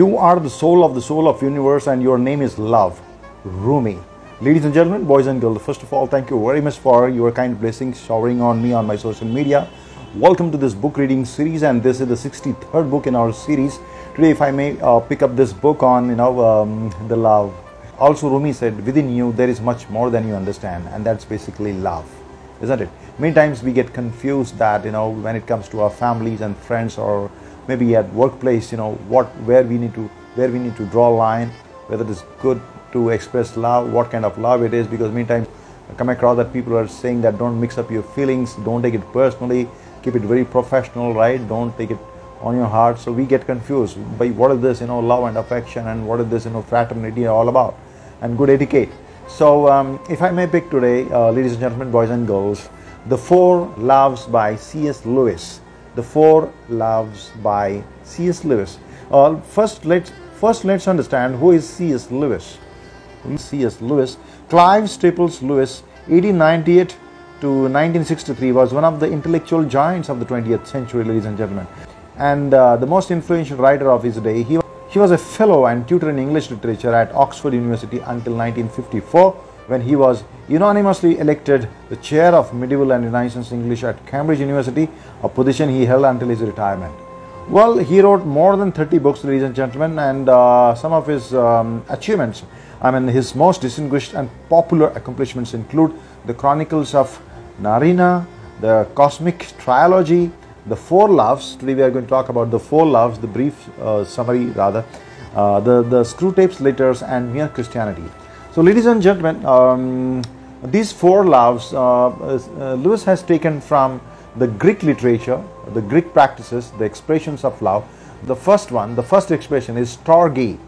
You are the soul of the soul of universe and your name is love. Rumi. Ladies and gentlemen, boys and girls, first of all, thank you very much for your kind blessings showering on me on my social media. Welcome to this book reading series and this is the 63rd book in our series. Today, if I may uh, pick up this book on, you know, um, the love. Also, Rumi said, within you there is much more than you understand and that's basically love, isn't it? Many times we get confused that, you know, when it comes to our families and friends or maybe at workplace, you know, what, where we need to, where we need to draw a line, whether it is good to express love, what kind of love it is, because many times I come across that people are saying that don't mix up your feelings, don't take it personally, keep it very professional, right? Don't take it on your heart. So we get confused by what is this, you know, love and affection, and what is this, you know, fraternity all about, and good etiquette. So um, if I may pick today, uh, ladies and gentlemen, boys and girls, the Four Loves by C.S. Lewis. The Four Loves by C.S. Lewis. Uh, first, let's first let's understand who is C.S. Lewis. C.S. Lewis, Clive Staples Lewis, 1898 to 1963, was one of the intellectual giants of the 20th century, ladies and gentlemen, and uh, the most influential writer of his day. He, he was a fellow and tutor in English literature at Oxford University until 1954, when he was unanimously elected the chair of medieval and Renaissance English at Cambridge University, a position he held until his retirement. Well, he wrote more than 30 books, ladies and gentlemen, and uh, some of his um, achievements I mean, his most distinguished and popular accomplishments include the Chronicles of Narnia, the Cosmic Trilogy, the Four Loves. Today we are going to talk about the Four Loves, the brief uh, summary rather, uh, the, the Screwtape's Letters and Mere Christianity. So ladies and gentlemen, um, these four loves uh, uh, Lewis has taken from the Greek literature, the Greek practices, the expressions of love. The first one, the first expression is storge,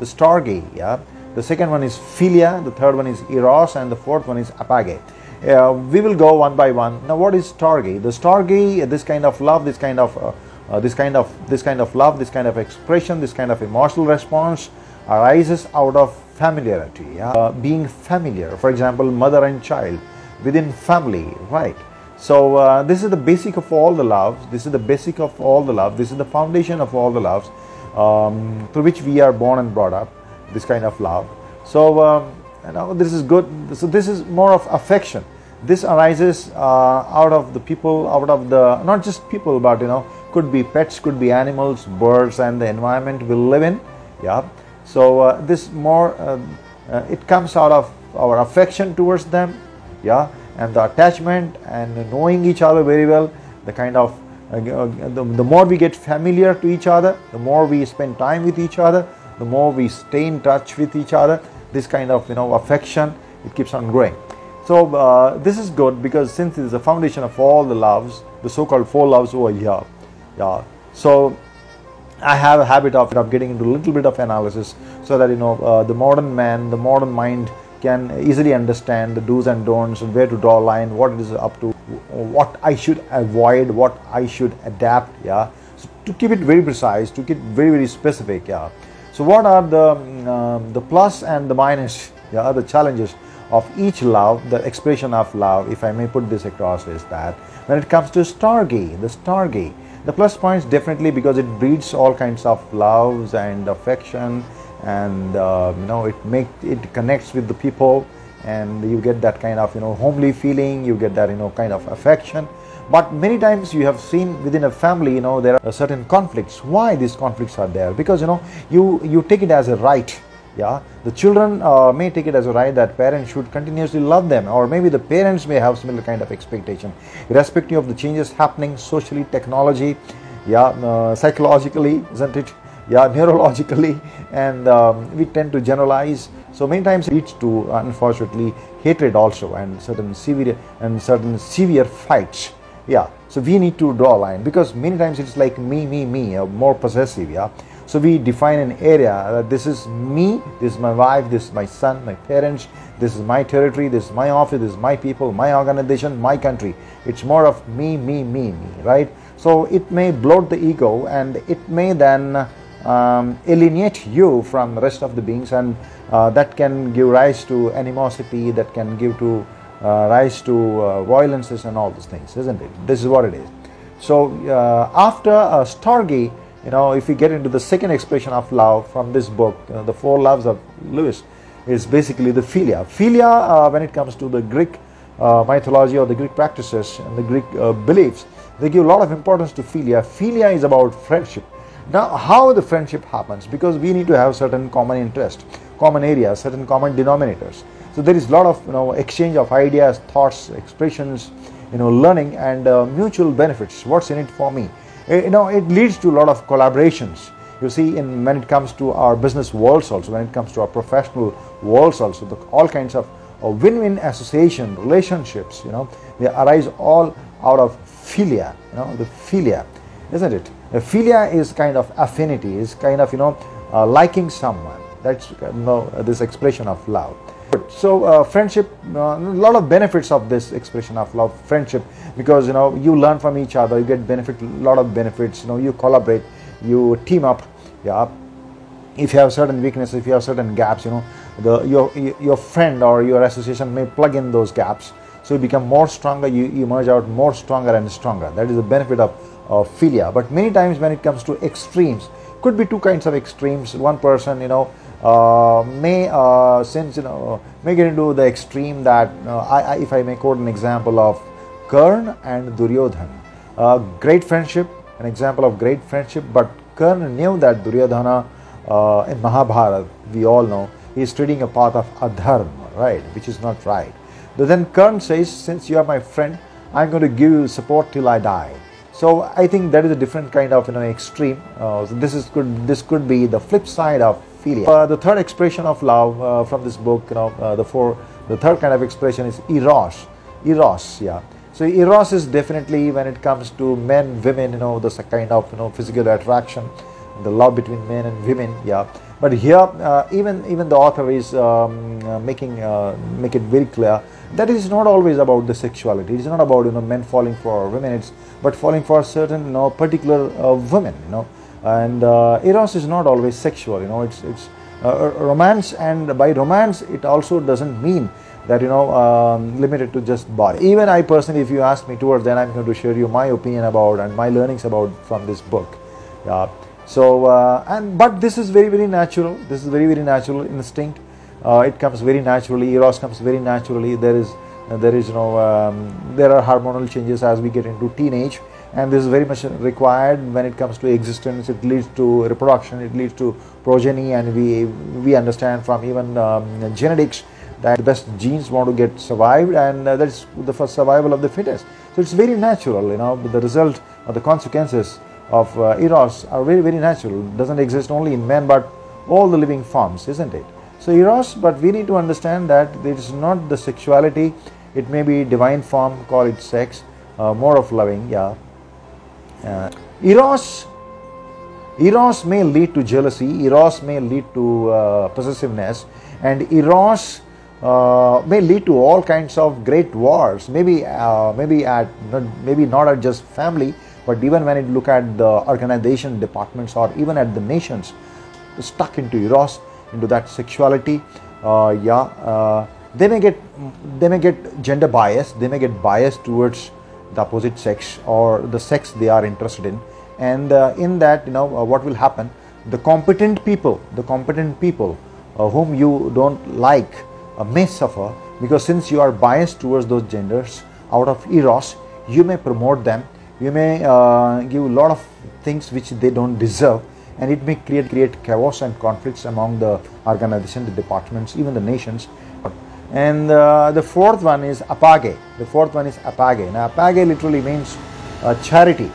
the storge, yeah the second one is philia, the third one is eros, and the fourth one is apage. Uh, we will go one by one. Now, what is storge? The storge, uh, this kind of love, this kind of uh, uh, this kind of this kind of love, this kind of expression, this kind of emotional response arises out of familiarity, uh, being familiar. For example, mother and child within family, right? So uh, this is the basic of all the loves. This is the basic of all the love. This is the foundation of all the loves um, through which we are born and brought up this kind of love. So um, you know this is good. So this is more of affection. This arises uh, out of the people, out of the not just people, but you know could be pets, could be animals, birds, and the environment we live in. Yeah. So uh, this more uh, uh it comes out of our affection towards them. Yeah, and the attachment and knowing each other very well. The kind of uh, the, the more we get familiar to each other, the more we spend time with each other, the more we stay in touch with each other, this kind of you know affection, it keeps on growing. So uh, this is good because since it is the foundation of all the loves, the so-called four loves over here. Yeah. So I have a habit of, of getting into a little bit of analysis so that you know uh, the modern man, the modern mind can easily understand the do's and don'ts and where to draw a line, what it is up to, what I should avoid, what I should adapt. Yeah. So to keep it very precise, to keep very very specific. Yeah. So what are the, um, the plus and the minus, yeah, the challenges of each love, the expression of love, if I may put this across is that when it comes to storge, the storge, the plus points definitely because it breeds all kinds of loves and affection and uh, you know it make it connects with the people and you get that kind of you know homely feeling you get that you know kind of affection but many times you have seen within a family, you know, there are certain conflicts. Why these conflicts are there? Because, you know, you, you take it as a right. Yeah, the children uh, may take it as a right that parents should continuously love them, or maybe the parents may have similar kind of expectation, irrespective of the changes happening socially, technology, yeah, uh, psychologically, isn't it? Yeah, neurologically, and um, we tend to generalize. So many times leads to, unfortunately, hatred also, and certain severe and certain severe fights yeah so we need to draw a line because many times it's like me me me uh, more possessive yeah so we define an area that this is me this is my wife this is my son my parents this is my territory this is my office this is my people my organization my country it's more of me me me me right so it may bloat the ego and it may then um, alienate you from the rest of the beings and uh, that can give rise to animosity that can give to uh, rise to uh, violences and all these things, isn't it? This is what it is. So uh, after uh, storge, you know, if we get into the second expression of love from this book, uh, the four loves of Lewis, is basically the philia. Philia, uh, when it comes to the Greek uh, mythology or the Greek practices and the Greek uh, beliefs, they give a lot of importance to philia. Philia is about friendship. Now, how the friendship happens? Because we need to have certain common interest, common areas, certain common denominators. So there is a lot of you know exchange of ideas, thoughts, expressions, you know, learning and uh, mutual benefits. What's in it for me? Eh, you know, it leads to a lot of collaborations. You see, in when it comes to our business worlds, also when it comes to our professional worlds, also the, all kinds of uh, win-win association relationships. You know, they arise all out of philia. You know, the philia, isn't it? The philia is kind of affinity, is kind of you know uh, liking someone. That's you know, this expression of love. So uh, friendship, uh, a lot of benefits of this expression of love, friendship, because you know you learn from each other, you get benefit, a lot of benefits. You know, you collaborate, you team up. Yeah, if you have certain weaknesses, if you have certain gaps, you know, the your your friend or your association may plug in those gaps. So you become more stronger, you emerge out more stronger and stronger. That is the benefit of, of philia. But many times when it comes to extremes, could be two kinds of extremes. One person, you know, uh, may uh, since you know may get into the extreme that uh, I, I, if I may quote an example of Karn and Duryodhan, uh, great friendship, an example of great friendship. But Karn knew that Duryodhana uh, in Mahabharata, we all know, he is treading a path of adharma, right, which is not right. But then Karn says, since you are my friend, I'm going to give you support till I die. So I think that is a different kind of you know extreme. Uh, so this is could this could be the flip side of philia. Uh, the third expression of love uh, from this book, you know, uh, the four, the third kind of expression is eros. Eros, yeah. So eros is definitely when it comes to men, women, you know, the kind of you know physical attraction, the love between men and women, yeah. But here, uh, even even the author is um, uh, making uh, make it very clear that it is not always about the sexuality. It is not about you know men falling for women. It's but falling for certain you know particular women. You know and uh, eros is not always sexual you know it's it's uh, romance and by romance it also doesn't mean that you know um, limited to just body even i personally if you ask me towards then i'm going to share you my opinion about and my learnings about from this book yeah so uh, and but this is very very natural. This is very very natural instinct. Uh, it comes very naturally. Eros comes very naturally. There is there is you know um, there are hormonal changes as we get into teenage and this is very much required when it comes to existence. It leads to reproduction. It leads to progeny and we we understand from even um, genetics that the best genes want to get survived and uh, that's the first survival of the fittest. So it's very natural you know the result or the consequences of uh, eros are very very natural doesn't exist only in men but all the living forms isn't it? So eros but we need to understand that it is not the sexuality. It may be divine form call it sex uh, more of loving yeah. Uh, eros eros may lead to jealousy eros may lead to uh, possessiveness and eros uh, may lead to all kinds of great wars maybe uh, maybe at maybe not at just family but even when you look at the organization departments or even at the nations stuck into eros into that sexuality uh, yeah uh, they may get they may get gender bias they may get bias towards the opposite sex or the sex they are interested in. And uh, in that you know uh, what will happen? The competent people the competent people uh, whom you don't like may suffer because since you are biased towards those genders out of eros you may promote them you may uh, give a lot of things which they don't deserve and it may create create chaos and conflicts among the organization the departments even the nations and uh, the fourth one is apage. The fourth one is apage. Now, apage literally means uh, charity.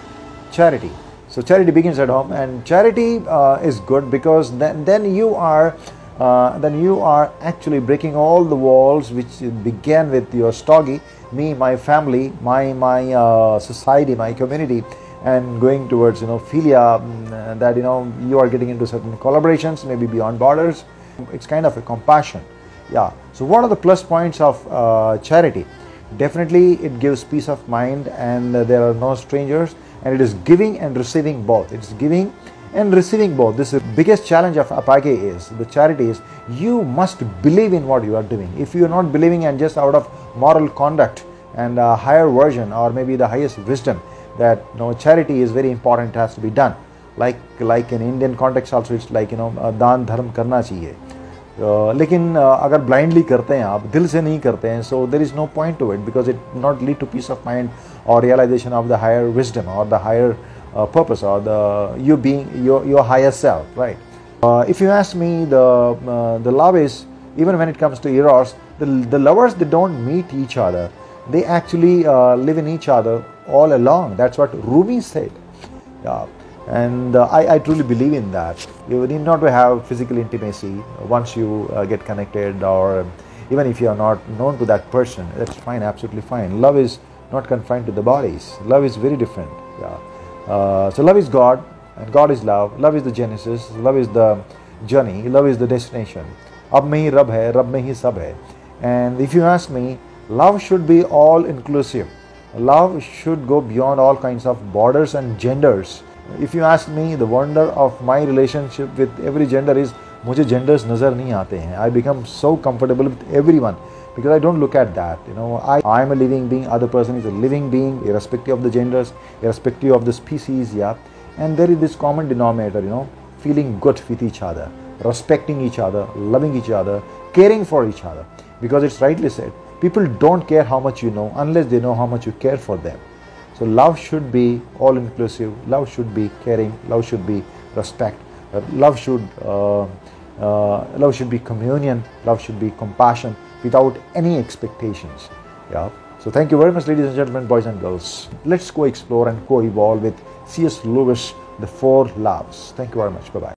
Charity. So, charity begins at home, and charity uh, is good because then, then you are. Uh, then you are actually breaking all the walls which began with your storge, me, my family, my my uh, society, my community, and going towards you know philia um, that you know you are getting into certain collaborations, maybe beyond borders. It's kind of a compassion. Yeah. So what are the plus points of uh, charity? Definitely it gives peace of mind and uh, there are no strangers and it is giving and receiving both. It's giving and receiving both this is the biggest challenge of apage is the charity is you must believe in what you are doing if you are not believing and just out of moral conduct and a higher version or maybe the highest wisdom that you know, charity is very important it has to be done like like in Indian context also it's like you know uh, दान धर्म करना चाहिए uh, लेकिन uh, अगर blindly करते हैं आप दिल से नहीं करते हैं so there is no point to it because it not lead to peace of mind or realization of the higher wisdom or the higher uh, purpose or the you being your your higher self right uh, if you ask me the uh, the love is even when it comes to eros the, the lovers they don't meet each other they actually uh, live in each other all along that's what rumi said yeah and uh, I, I, truly believe in that. You need not to have physical intimacy once you uh, get connected, or even if you are not known to that person, that's fine, absolutely fine. Love is not confined to the bodies. Love is very different. Yeah. Uh, so love is God, and God is love. Love is the genesis. Love is the journey. Love is the destination. अब में ही रब है, रब में ही सब है. And if you ask me, love should be all inclusive. Love should go beyond all kinds of borders and genders. If you ask me, the wonder of my relationship with every gender is मुझे genders नज़र नहीं आते हैं I become so comfortable with everyone because I don't look at that. You know, I I am a living being, other person is a living being, irrespective of the genders, irrespective of the species, yeah. And there is this common denominator, you know, feeling good with each other, respecting each other, loving each other, caring for each other. Because it's rightly said, people don't care how much you know unless they know how much you care for them. So love should be all inclusive. Love should be caring. Love should be respect. Uh, love should uh, uh, love should be communion. Love should be compassion without any expectations. Yeah. So thank you very much, ladies and gentlemen, boys and girls. Let's go explore and co-evolve with C.S. Lewis, The Four Loves. Thank you very much. Bye bye.